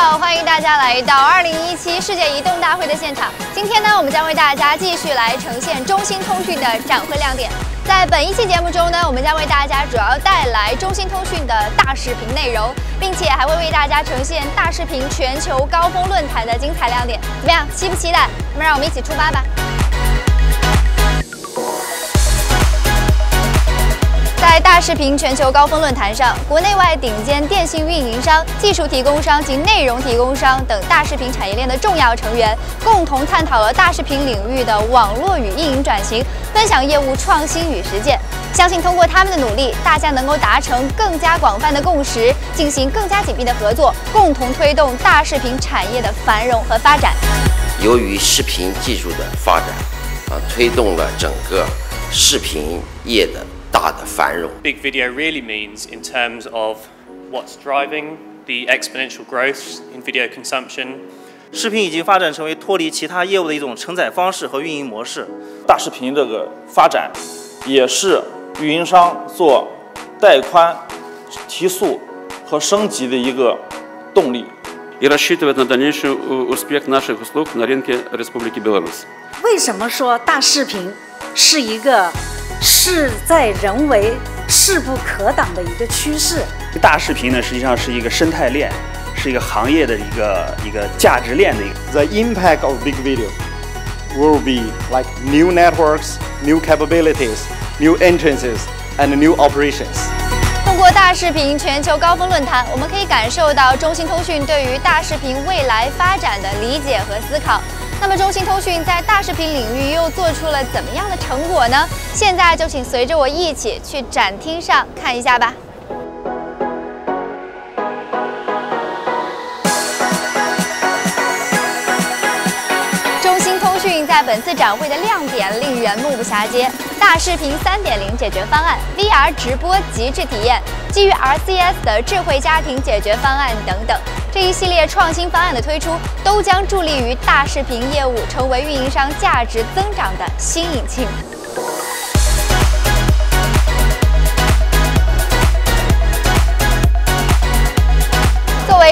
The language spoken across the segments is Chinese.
好，欢迎大家来到二零一七世界移动大会的现场。今天呢，我们将为大家继续来呈现中兴通讯的展会亮点。在本一期节目中呢，我们将为大家主要带来中兴通讯的大视频内容，并且还会为大家呈现大视频全球高峰论坛的精彩亮点。怎么样，期不期待？那么让我们一起出发吧！在大视频全球高峰论坛上，国内外顶尖电信运营商、技术提供商及内容提供商等大视频产业链的重要成员，共同探讨了大视频领域的网络与运营转型，分享业务创新与实践。相信通过他们的努力，大家能够达成更加广泛的共识，进行更加紧密的合作，共同推动大视频产业的繁荣和发展。由于视频技术的发展，啊，推动了整个视频业的。大的繁荣。Big video really means in terms of what's driving the exponential growth in video consumption. 视频已经发展成为脱离其他业务的一种承载方式和运营模式。大视频这个发展，也是运营商做带宽、提速和升级的一个动力。И рассчитывает на дальнейший успех наших услуг на рынке Республики Беларусь. 为什么说大视频是一个？ 事在人为，势不可挡的一个趋势。大视频呢，实际上是一个生态链，是一个行业的一个一个价值链的一个。The impact of big video will be like new networks, new capabilities, new entrances, and new operations. 通过大视频全球高峰论坛，我们可以感受到中兴通讯对于大视频未来发展的理解和思考。那么，中兴通讯在大视频领域又做出了怎么样的成果呢？现在就请随着我一起去展厅上看一下吧。中兴通讯在本次展会的亮点令人目不暇接：大视频3.0解决方案、VR 直播极致体验、基于 RCS 的智慧家庭解决方案等等。这一系列创新方案的推出，都将助力于大视频业务成为运营商价值增长的新引擎。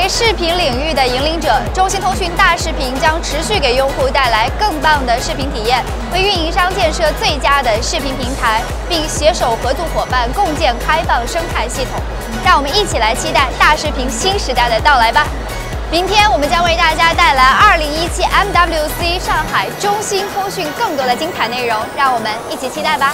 视频领域的引领者，中兴通讯大视频将持续给用户带来更棒的视频体验，为运营商建设最佳的视频平台，并携手合作伙伴共建开放生态系统。让我们一起来期待大视频新时代的到来吧！明天我们将为大家带来2017 MWC 上海中兴通讯更多的精彩内容，让我们一起期待吧！